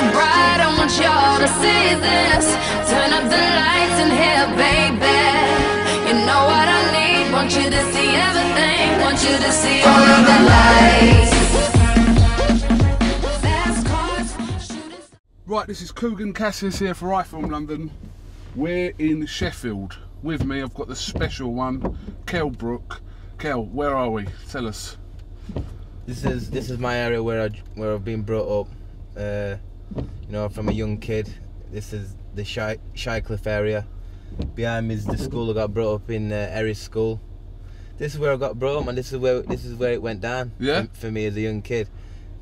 you bright. I want y'all to see this. Turn up the lights in here, baby. You know what I need. Want you to see everything. Want you to see all of the lights. Fast cars, shooting. Right, this is Kugan Cassius here for iFilm London. We're in Sheffield. With me, I've got the special one, Kell Brook. Kell, where are we? Tell us. This is this is my area where I where I've been brought up. Uh, you know, from a young kid. This is the Shy Shirecliffe area. Behind me is the school I got brought up in, uh, Erris School. This is where I got brought up, and this is where this is where it went down. Yeah? For, for me as a young kid,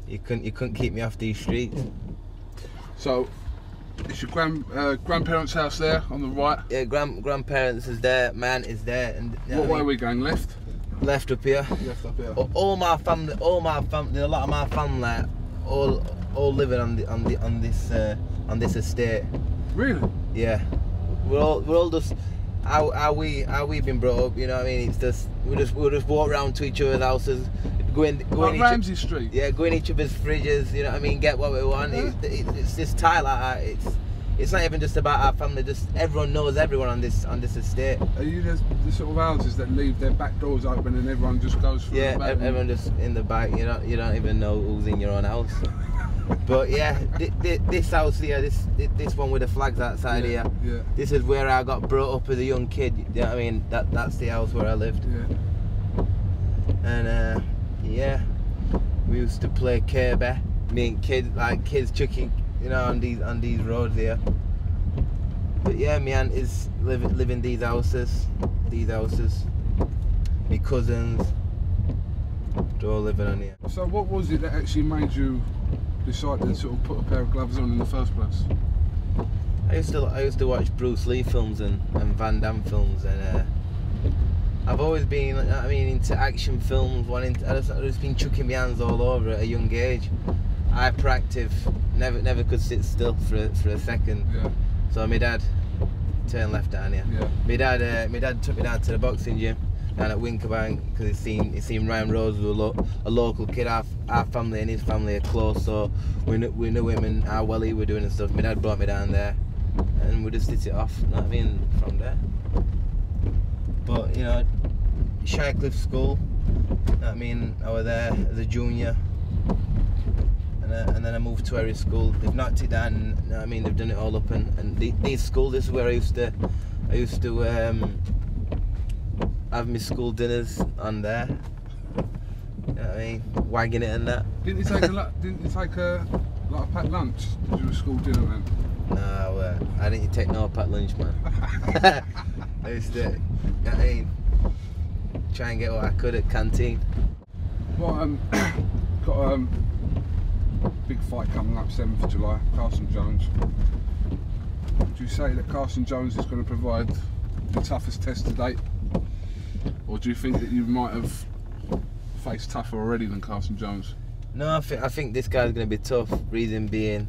you couldn't you couldn't keep me off these streets. So, it's your grand, uh, grandparents' house there on the right. Yeah, grand grandparents is there, man is there, and you know What what I way are we going? Left? left up here. Left up here. all my family, all my family, a lot of my family, all all living on the on the on this uh, on this estate. Really? Yeah, we're all we're all just how how we how we've been brought up. You know what I mean? It's just we just we just walk around to each other's houses, go in go Like Ramsey Street? yeah, go in each other's fridges. You know what I mean? Get what we want. Yeah. It's, it's, it's this tie like that. It's it's not even just about our family. Just everyone knows everyone on this on this estate. Are you the, the sort of houses that leave their back doors open and everyone just goes through Yeah, the back? ev- everyone just in the back. You don't you don't even know who's in your own house. But yeah, thi- thi- this house here, this thi- this one with the flags outside yeah, here. Yeah, This is where I got brought up as a young kid. You know what I mean? That that's the house where I lived. yeah. And uh, yeah, we used to play Kirby. Me and kids, like kids chucking, you know, on these on these roads here. But yeah, my aunt is living living these houses, these houses. My cousins, they're all living on here. So, what was it that actually made you decide to sort of put a pair of gloves on in the first place? I used to I used to watch Bruce Lee films and, and Van Damme films and uh, I've always been I mean into action films wanting to, I just, I've just been chucking my hands all over at a young age. Hyperactive never never could sit still for a, for a second. Yeah, so my dad turn left down here yeah. my dad uh, my dad took me down to the boxing gym down at Wincobank because he seen he seen Ryan Rhodes was a, lo- a local kid our, our family and his family are close so we knew, we knew him and how well he were doing and stuff. My dad brought me down there and we just did it off you know what I mean from there. But you know Shirecliffe School you know I mean I was there as a junior and, uh, and then I moved to Erris School. They've knocked it down you know I mean they've done it all up and, and the, these schools this is where I used to I used to um, have my school dinners on there. You know what I mean? Wagging it and that. Didn't you take a lot? Didn't you take a like a packed lunch? Did you a school dinner then? No, uh, I didn't take no packed lunch, man. I used to, you know what I mean, try and get what I could at canteen. Well, um, got um, big fight coming up, 7th of July, Carson Jones. Would you say that Carson Jones is going to provide the toughest test to date? Or do you think that you might have faced tougher already than Carson Jones? No, I think I think this guy's gonna be tough. Reason being,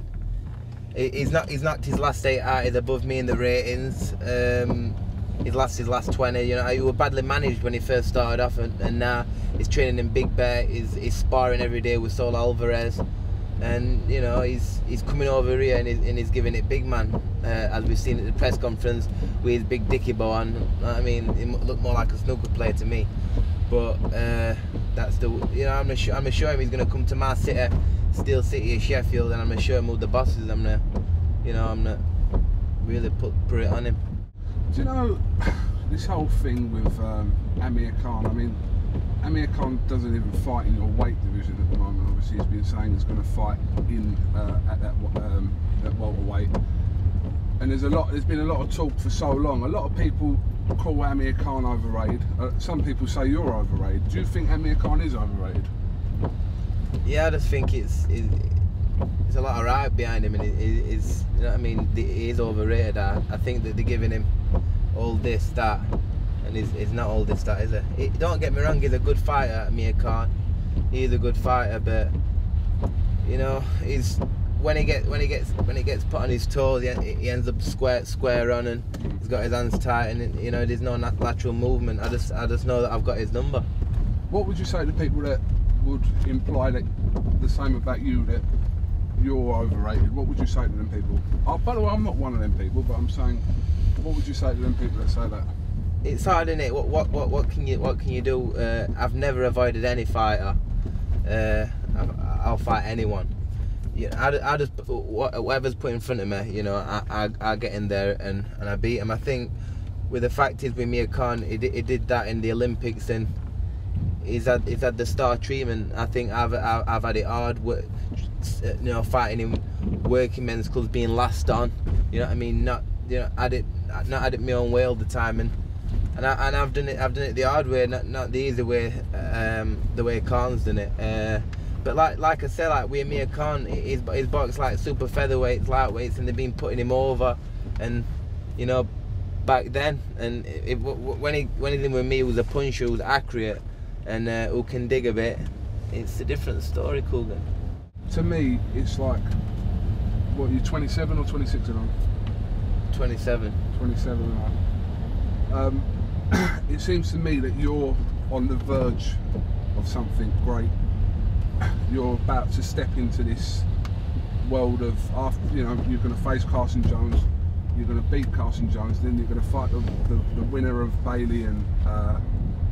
he's not he's knocked his last eight out. He's above me in the ratings. Um, he's lost his last twenty. You know, he was badly managed when he first started off, and, and now he's training in Big Bear. He's, he's sparring every day with Saul Alvarez, and you know he's he's coming over here and he's, and he's giving it big man. Uh, as we've seen at the press conference with big dicky bow on. I mean, he looked more like a snooker player to me. But uh, that's the you know I'm gonna show, I'm gonna him he's gonna come to my city, Steel City of Sheffield, and I'm gonna show him who the boss is. I'm gonna, you know, I'm gonna really put put it on him. Do you know this whole thing with um, Amir Khan? I mean, Amir Khan doesn't even fight in your weight division at the. Obviously, he's been saying he's going to fight in uh, at that um, that welterweight. And there's a lot. There's been a lot of talk for so long. A lot of people call Amir Khan overrated. Uh, some people say you're overrated. Do you think Amir Khan is overrated? Yeah, I just think it's it's, it's a lot of right behind him, and it, it, it's you know what I mean. the- He is overrated. I, I think that they're giving him all this that, and he's, he's not all this that, is it? He- Don't get me wrong, he's a good fighter, Amir Khan. He's a good fighter, but you know, he's when he gets when he gets when he gets put on his toes, he, he ends up square square on, and he's got his hands tight, and you know, there's no lateral movement. I just I just know that I've got his number. What would you say to people that would imply that the same about you that you're overrated, what would you say to them people? Oh, by the way, I'm not one of them people, but I'm saying, what would you say to them people that say that? It's hard, isn't it? What what what, what can you what can you do? Uh, I've never avoided any fighter. Uh, I- I'll fight anyone. You know, I, I just whatever's put in front of me, you know, I, I, I get in there and, and I beat him. I think with the fact is with Amir Khan, he did, he did that in the Olympics and he's had he's had the star treatment. I think I've I've, I've had it hard. wo- You know, fighting in working men's clubs, being last on. You know what I mean? Not you know, had it not had it my own way all the time and. And, I, and I've done it. I've done it the hard way, not, not the easy way. Um, the way Khan's done it. Uh, but like like I said, like with Amir Khan, his he's boxed like super featherweights, lightweights, and they've been putting him over. And you know, back then, and it, it- w- w- when he when he did with me, he was a puncher who was accurate and uh, who can dig a bit. It's a different story, Kugan. To me, it's like, what, you're 27 or 26 and on? 27. 27 and on. Um, it seems to me that you're on the verge of something great. You're about to step into this world of after you know you're going to face Carson Jones, you're going to beat Carson Jones, then you're going to fight the, the, the winner of Bailey and uh,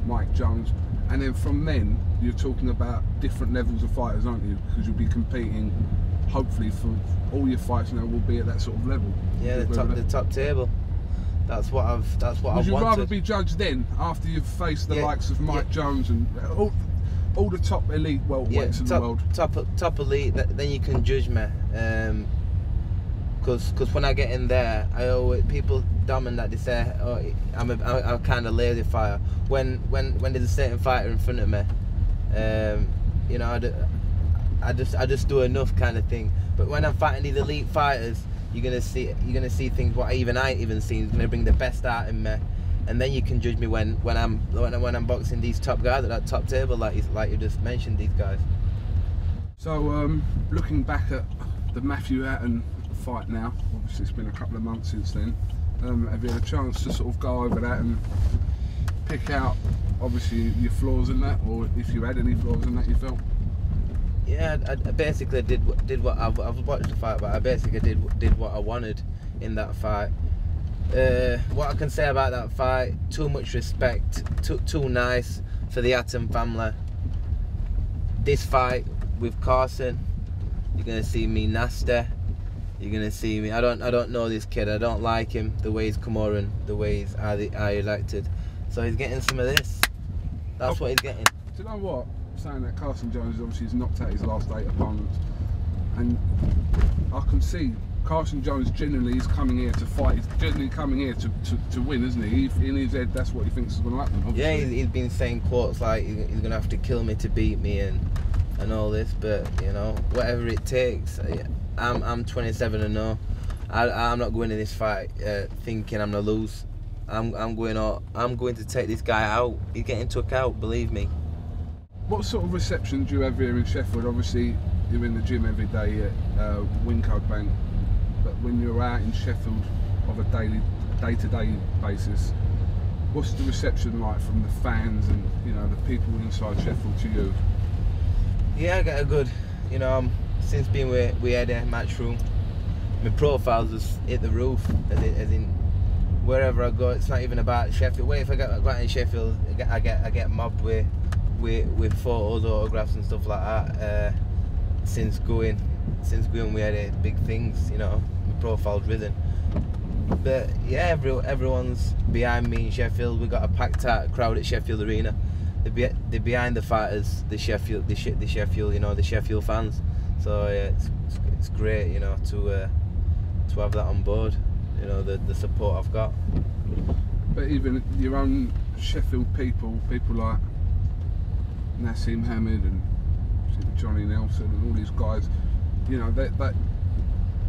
Mike Jones, and then from then you're talking about different levels of fighters, aren't you? Because you'll be competing, hopefully for all your fights You now will be at that sort of level. Yeah, the top the top table. That's what I've. That's what Would you wanted. rather be judged then, after you've faced the Yeah, likes of Mike yeah. Jones and all, all the top elite welterweights yeah, in the world? top top elite. Then you can judge me. Um, Cause, Cause when I get in there, I always people dumb and that they say, oh, I'm a, I'm a kind of lazy fighter. When when when there's a certain fighter in front of me, um, you know, I just I just do enough kind of thing. But when I'm fighting these elite fighters, you're gonna see you're gonna see things what I even I ain't even seen. Gonna bring the best out in me, and then you can judge me when when I'm when, I'm- when I'm boxing these top guys at that top table, like like you just mentioned these guys. So, um, looking back at the Matthew Hatton fight now, obviously it's been a couple of months since then. Um, have you had a chance to sort of go over that and pick out, obviously, your flaws in that, or if you had any flaws in that you felt? Yeah, I, I basically did what- did what I've, I've watched the fight, but I basically did did what I wanted in that fight. Uh, what I can say about that fight, too much respect, too too nice for the Hatton family. This fight with Carson, you're gonna see me nasty. You're gonna see me. I don't I don't know this kid. I don't like him. The way he's come on, the way he's I, I elected. So he's getting some of this. That's what he's getting. Do you know what? Saying that Carson Jones obviously has knocked out his last eight opponents, and I can see Carson Jones genuinely is coming here to fight. He's genuinely coming here to, to, to win, isn't he? In his head, that's what he thinks is going to happen. Yeah, Obviously. he's, he's been saying quotes like he's he's gonna have to kill me to beat me and and all this, but you know whatever it takes. I'm I'm 27 and 0. I I'm not going in this fight uh, thinking I'm gonna lose. I'm I'm going out. I'm going to take this guy out. He's getting took out. Believe me. What sort of reception do you have here in Sheffield? Obviously, you're in the gym every day at uh, Bank, but when you're out in Sheffield on a daily, day-to-day basis, what's the reception like from the fans and you know the people inside Sheffield to you? Yeah, I got a good. You know, um, since being with we had a Matchroom, my profiles just hit the roof. As in, as in wherever I go, it's not even about Sheffield. Wait, if I get go out in Sheffield, I get I get, I get mobbed with, with with photos, autographs, and stuff like that. Uh, since going, since going, we had uh, big things. You know, my profile's risen. But yeah, every, everyone's behind me in Sheffield. We got a packed out crowd at Sheffield Arena. They're, be, they're behind the fighters, the Sheffield, the, She- the Sheffield, you know, the Sheffield fans. So yeah, it's, it's, it's great, you know, to uh, to have that on board. You know, the, the support I've got. But even your own Sheffield people, people like Naseem Hamed and Johnny Nelson and all these guys, you know, they, they,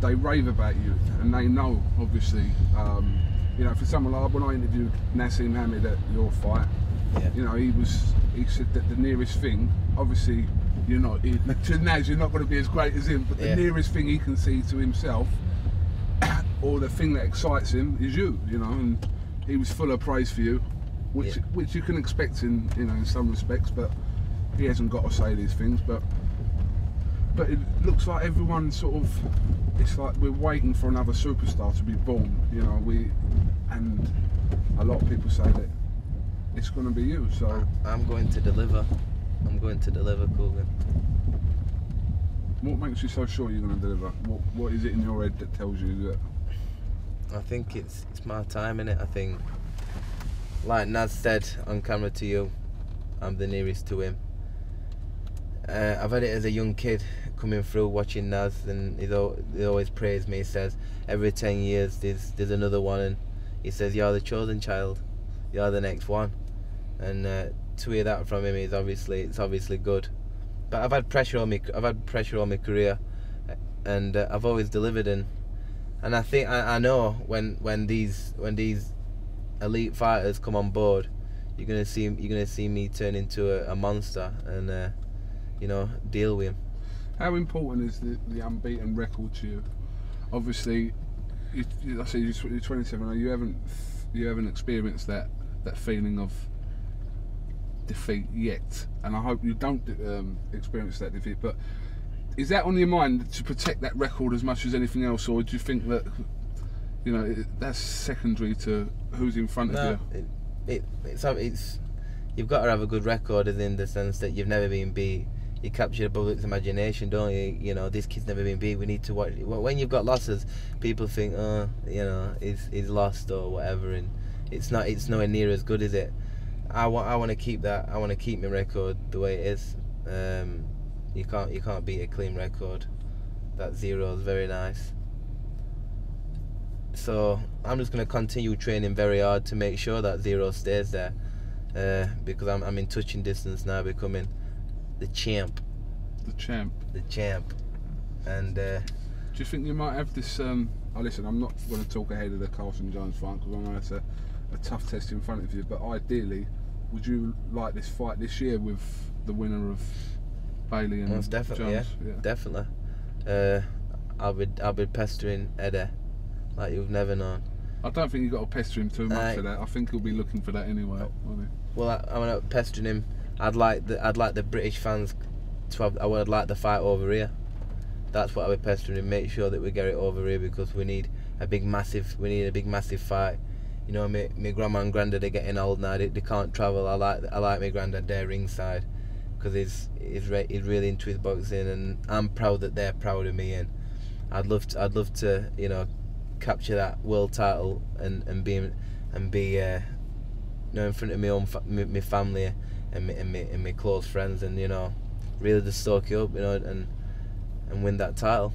they rave about you and they know, obviously, um, you know, for someone like when I interviewed Naseem Hamed at your fight, Yeah. you know, he was, he said that the nearest thing, obviously, you're not, he, to Naz, you're not going to be as great as him, but the Yeah. nearest thing he can see to himself or the thing that excites him is you, you know, and he was full of praise for you, which Yeah. which you can expect in you know in some respects, but he hasn't got to say these things. But but it looks like everyone sort of. It's like we're waiting for another superstar to be born. You know, we and a lot of people say that it's going to be you. So I'm going to deliver. I'm going to deliver, Kugan. what makes you so sure you're going to deliver? What What is it in your head that tells you that? I think it's it's my time in it. I think, like Naz said on camera to you, I'm the nearest to him. Uh, I've had it as a young kid coming through watching Naz, and he's al- he always praised me. He says every ten years there's there's another one, and he says you're the chosen child, you're the next one, and uh, to hear that from him is obviously it's obviously good. But I've had pressure on me. I've had pressure on my career, and uh, I've always delivered. And and I think I, I know when when these when these elite fighters come on board, you're gonna see you're gonna see me turn into a, a monster and uh, you know deal with him. How important is the, the unbeaten record to you? Obviously, you, you, I say you're 27. now, You haven't you haven't experienced that that feeling of defeat yet, and I hope you don't um, experience that defeat. But is that on your mind to protect that record as much as anything else, or do you think that you know it, that's secondary to who's in front of you? it, it it's it's you've got to have a good record, as in the sense that you've never been beat. You capture the public's imagination, don't you? You know, this kid's never been beat. We need to watch. When you've got losses, people think, oh, you know, he's he's lost or whatever, and it's not. It's nowhere near as good, is it? I want. I want to keep that. I want to keep my record the way it is. Um, you can't. You can't beat a clean record. That zero is very nice. So I'm just gonna continue training very hard to make sure that zero stays there, uh, because I'm I'm in touching distance now, becoming the champ, The champ. the champ, and uh, Do you think you might have this? Um, oh, listen, I'm not going to talk ahead of the Carson Jones fight because I know it's a, a tough test in front of you. But ideally, would you like this fight this year with the winner of Bailey and most definitely, Jones? yeah, definitely. Uh, I'll be I'll be pestering Eddie like you've never known. I don't think you've got to pester him too much Aye. for that. I think he'll be looking for that anyway. won't he? Well, I, I'm not pestering him. I'd like the I'd like the British fans to have. I would like the fight over here. That's what I would him. Make sure that we get it over here because we need a big massive. We need a big massive fight. You know, my, my grandma and granddad are getting old now. They, they can't travel. I like I like my granddad there ringside because he's he's, re- he's really into his boxing and I'm proud that they're proud of me and I'd love to I'd love to you know capture that world title and and be and be uh, you know in front of my own fa- my, my family and my, and my and my close friends and you know really just stoke you up you know and and win that title.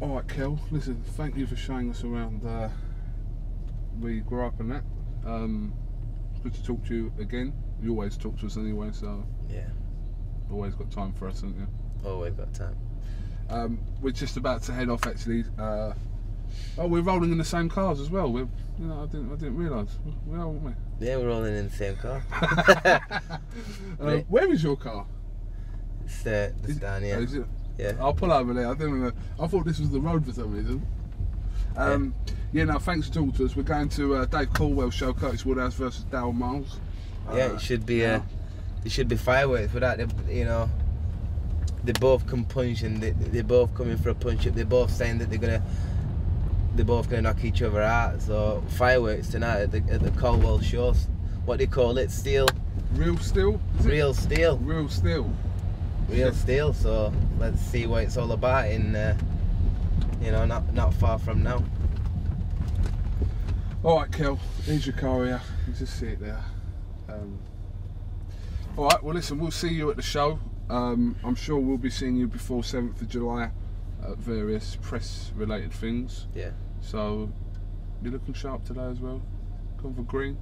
All right, Kell. Listen, thank you for showing us around uh, where you grew up and that. Um, good to talk to you again. You always talk to us anyway, so Yeah, always got time for us, haven't you? always got time. Um, we're just about to head off actually. Uh, oh, we're rolling in the same cars as well. We're, you know, I didn't, I didn't realise. We are, aren't we? Yeah, we're rolling in the same car. Uh, where is your car? it's uh, it's Is- down oh, it? Yeah. I'll pull over there. I didn't know. I thought this was the road for some reason. Um, yeah. No, thanks for talking to us. We're going to uh, Dave Coldwell's show, Curtis Woodhouse versus Dale Miles. Yeah, Uh, it should be yeah. uh, it should be fireworks without the you know they both come punch and they they're both coming for a punch up. They're both saying that they're gonna they're both gonna knock each other out. So fireworks tonight at the at the Coldwell shows. What do you call it? Steel, Real steel. Real steel, Real steel. real steel. So let's see what it's all about in uh, you know not not far from now. All right, Kell. Here's your car here. You just see it there. Um, all right. Well, listen. We'll see you at the show. Um, I'm sure we'll be seeing you before 7th of July at various press-related things. Yeah, So you're looking sharp today as well. Come for green.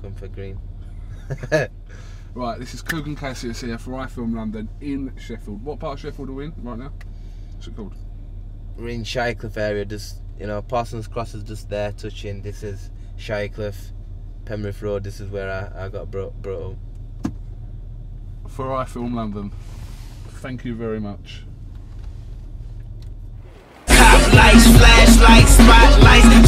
come for green. Right. This is Kugan Cassius here for iFilm London in Sheffield. What part of Sheffield are we in right now? What's it called? we're in Shirecliffe area, just you know, Parsons Cross is just there touching. This is Shirecliffe, Penrith Road. This is where I, I got brought brought up. For iFilm London. Thank you very much.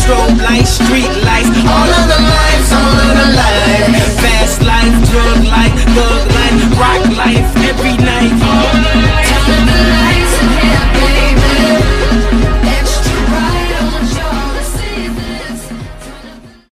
strobe lights, street lights, all of the lights, all of the lights. Fast life, drug life, thug life, rock life, every night. All of the lights, all of the lights,